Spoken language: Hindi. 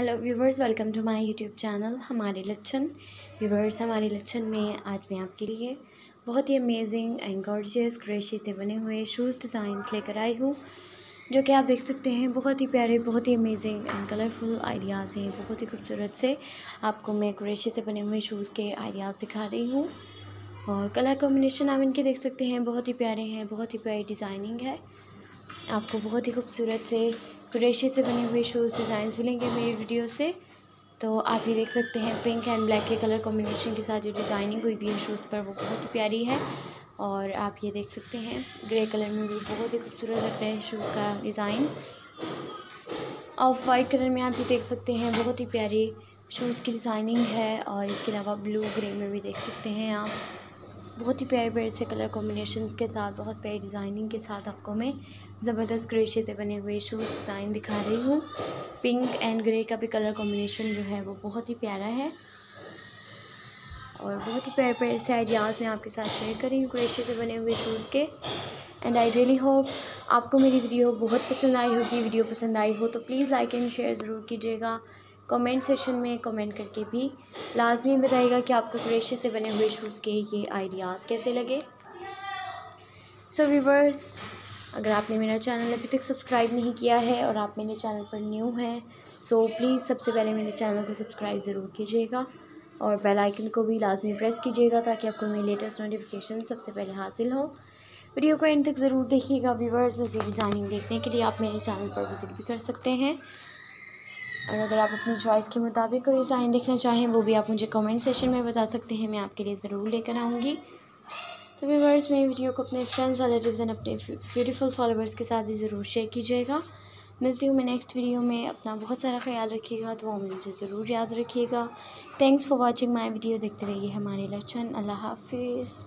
Hello viewers welcome to my YouTube channel हमारे लक्षण। व्यूवर्स हमारे लक्षण में आज मैं आपके लिए बहुत ही अमेजिंग एंड गॉर्जियस क्रेशी से बने हुए शूज़ डिज़ाइंस लेकर आई हूँ, जो कि आप देख सकते हैं। बहुत ही प्यारे, बहुत ही अमेजिंग एंड कलरफुल आइडियाज़ हैं। बहुत ही खूबसूरत से आपको मैं क्रेशी से बने हुए शूज़ के आइडियाज़ दिखा रही हूँ। और कलर कॉम्बिनेशन आप इनके देख सकते हैं। बहुत ही प्यारे हैं, बहुत ही प्यारी डिज़ाइनिंग है। आपको बहुत ही खूबसूरत से क्रेशी से बने हुए शूज़ डिज़ाइंस मिलेंगे मेरी वीडियो से। तो आप ये देख सकते हैं पिंक एंड ब्लैक के कलर कॉम्बिनेशन के साथ जो डिज़ाइनिंग हुई भी है शूज़ पर वो बहुत ही प्यारी है। और आप ये देख सकते हैं ग्रे कलर में भी बहुत ही खूबसूरत लग रहा है शूज़ का डिज़ाइन ऑफ़ वाइट कलर में आप ये देख सकते हैं बहुत ही प्यारी शूज़ की डिज़ाइनिंग है और इसके अलावा ब्लू ग्रे में भी देख सकते हैं आप। बहुत ही प्यारे प्यारे से कलर कॉम्बिनेशन के साथ, बहुत प्यारी डिज़ाइनिंग के साथ आपको मैं ज़बरदस्त क्रेशे से बने हुए शूज़ डिज़ाइन दिखा रही हूँ। पिंक एंड ग्रे का भी कलर कॉम्बिनेशन जो है वो बहुत ही प्यारा है। और बहुत ही प्यारे प्यारे से आइडियाज़ मैं आपके साथ शेयर करी हूँ क्रेशे से बने हुए शूज़ के। एंड आई रियली होप आपको मेरी वीडियो बहुत पसंद आई होगी। वीडियो पसंद आई हो तो प्लीज़ लाइक एंड शेयर ज़रूर कीजिएगा। कमेंट सेशन में कमेंट करके भी लाजमी बताइएगा कि आपको क्रेशे से बने हुए शूज़ के ये आइडियाज़ कैसे लगे। सो so, वीवर्स अगर आपने मेरा चैनल अभी तक सब्सक्राइब नहीं किया है और आप मेरे चैनल पर न्यू हैं सो so, प्लीज़ सबसे पहले मेरे चैनल को सब्सक्राइब ज़रूर कीजिएगा और बेल आइकन को भी लाजमी प्रेस कीजिएगा ताकि आपको मेरी लेटेस्ट नोटिफिकेशन सबसे पहले हासिल हो। वीडियो को एंड तक ज़रूर देखिएगा। व्यूवर्स मज़ीद डिज़ाइनिंग देखने के लिए आप मेरे चैनल पर विज़िट भी कर सकते हैं। और अगर आप अपनी चॉइस के मुताबिक कोई डिज़ाइन देखना चाहें, वो भी आप मुझे कमेंट सेशन में बता सकते हैं। मैं आपके लिए ज़रूर लेकर आऊँगी। तो व्यूवर्स मेरी वीडियो को अपने फ्रेंड्स रिलेटिव्स एंड अपने ब्यूटीफुल फॉलोवर्स के साथ भी ज़रूर शेयर कीजिएगा। मिलती हूँ मैं नेक्स्ट वीडियो में। अपना बहुत सारा ख्याल रखिएगा तो वो मुझे ज़रूर याद रखिएगा। Thanks for watching my video देखते रहिए हमारे लक्षण। अल्लाह हाफिज़।